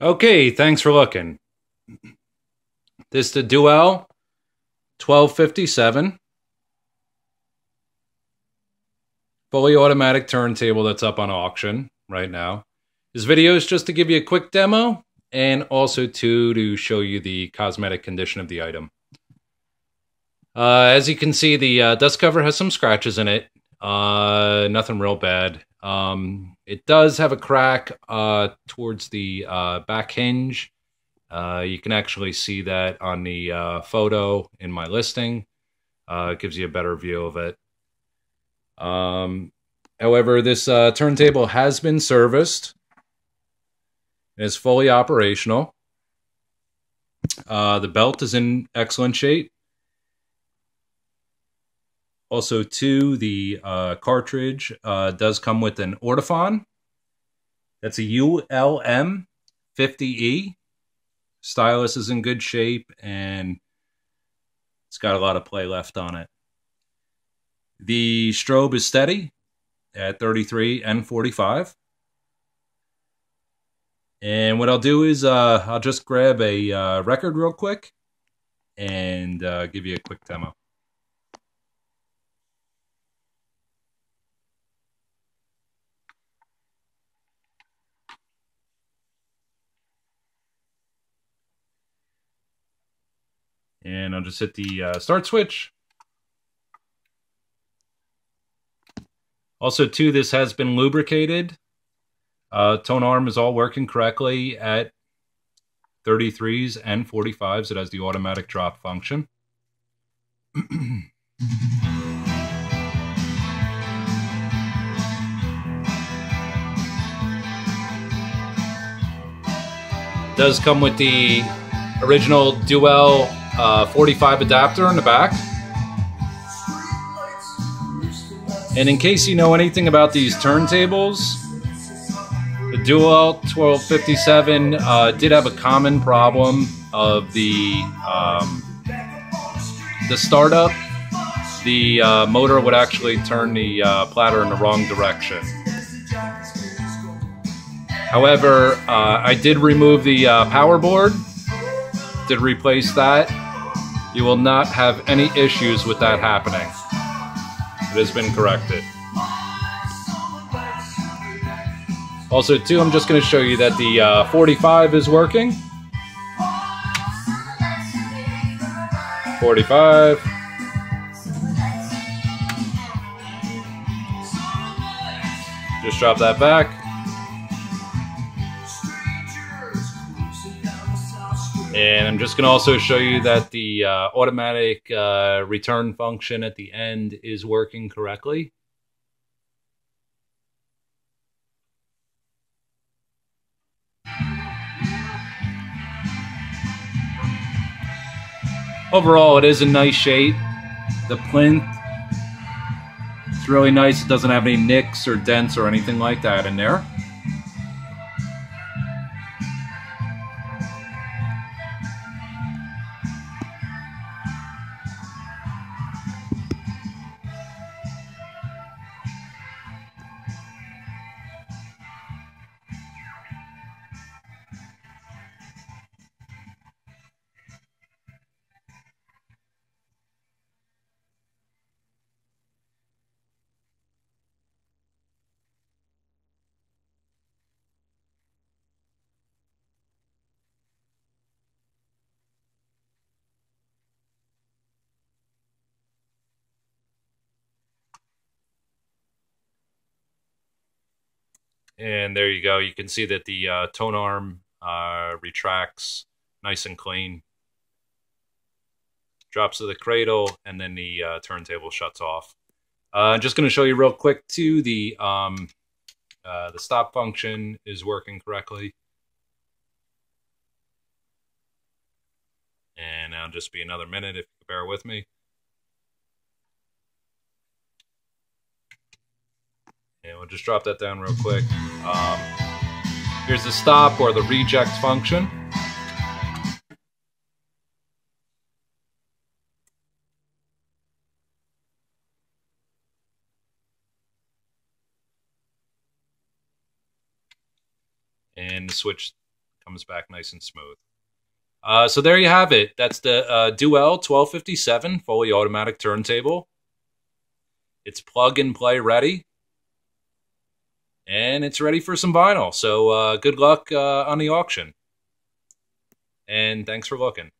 Okay, thanks for looking. This the Dual 1257 fully automatic turntable that's up on auction right now. This video is just to give you a quick demo and also to to show you the cosmetic condition of the item. Uh, as you can see, the uh, dust cover has some scratches in it. Uh, nothing real bad. Um, it does have a crack uh, towards the uh, back hinge. Uh, you can actually see that on the uh, photo in my listing. Uh, it gives you a better view of it. Um, however, this uh, turntable has been serviced. It is fully operational. Uh, the belt is in excellent shape. Also, too, the uh, cartridge uh, does come with an Ortofon. That's a ULM 50E. Stylus is in good shape and it's got a lot of play left on it. The strobe is steady at 33 and 45. And what I'll do is uh, I'll just grab a uh, record real quick and uh, give you a quick demo. And I'll just hit the uh, start switch. Also, too, this has been lubricated. Uh, tone arm is all working correctly at 33s and 45s. It has the automatic drop function. does come with the original Dual uh, 45 adapter in the back. And in case you know anything about these turntables, the Dual 1257 uh, did have a common problem of the um, the startup. The uh, motor would actually turn the uh, platter in the wrong direction. However, uh, I did remove the uh, power board, did replace that, you will not have any issues with that happening. It has been corrected. Also, too, I'm just going to show you that the uh, 45 is working. 45. Just drop that back. And I'm just going to also show you that the uh, automatic uh, return function at the end is working correctly. Overall, it is a nice shape. The plinth, it's really nice. It doesn't have any nicks or dents or anything like that in there. And there you go. You can see that the uh, tone arm uh, retracts nice and clean. Drops to the cradle, and then the uh, turntable shuts off. Uh, I'm just going to show you real quick too. The um, uh, the stop function is working correctly, and I'll just be another minute if you bear with me. Just drop that down real quick. Um, here's the stop or the reject function. And the switch comes back nice and smooth. Uh, so there you have it. That's the uh, Dual 1257 fully automatic turntable. It's plug and play ready. And it's ready for some vinyl. So uh, good luck uh, on the auction. And thanks for looking.